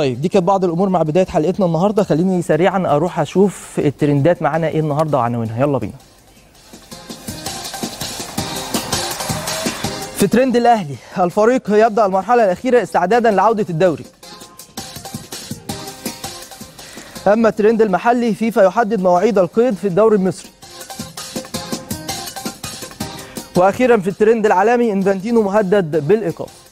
طيب دي كانت بعض الأمور مع بداية حلقتنا النهارده. خليني سريعا أروح أشوف الترندات معانا إيه النهارده وعناوينها يلا بينا. في ترند الأهلي الفريق يبدأ المرحلة الأخيرة استعدادا لعودة الدوري. أما الترند المحلي فيفا يحدد مواعيد القيد في الدوري المصري. وأخيرا في الترند العالمي إنفانتينو مهدد بالإيقاف.